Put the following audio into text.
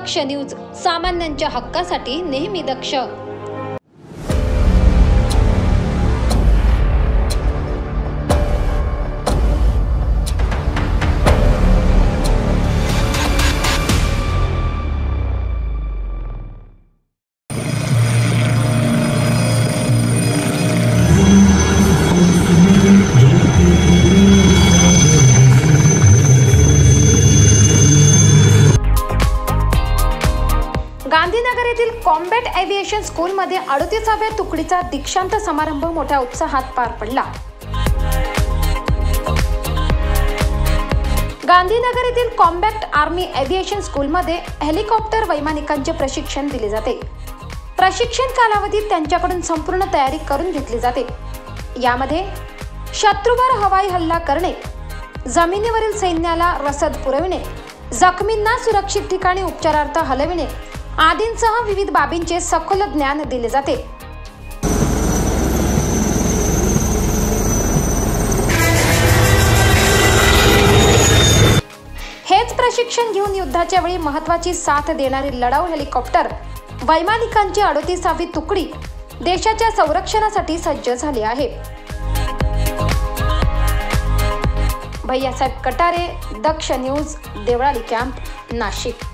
दक्ष news सामान्यांच्या हक्कासाठी नेहमी दक्ष. गांधीनगर येथील कॉम्बॅट एव्हिएशन स्कूलमध्ये अडतीसाव्या तुकडीचा दीक्षांत समारंभ मोठ्या उत्साहात पार पडला. गांधीनगर येथील कॉम्बॅक्ट आर्मी एव्हिएशन स्कूलमध्ये हेलिकॉप्टर वैमानिकांचे प्रशिक्षण दिले जाते. प्रशिक्षण कालावधीत त्यांच्याकडून संपूर्ण तयारी करून घेतली जाते. यामध्ये शत्रूवर हवाई हल्ला करणे जमिनीवरील सैन्याला रसद पुरविणे जखमींना सुरक्षित ठिकाणी उपचारार्थ हलविणे आदींसह विविध बाबींचे सखोल ज्ञान दिले जाते. हेच प्रशिक्षण घेऊन युद्धाच्या वेळी महत्वाची साथ देणारी लढाऊ हेलिकॉप्टर वैमानिकांची अडतीसावी तुकडी देशाच्या संरक्षणासाठी सज्ज झाली आहे. Bhaiyasaheb Katare Daksh news Deolali camp Nashik.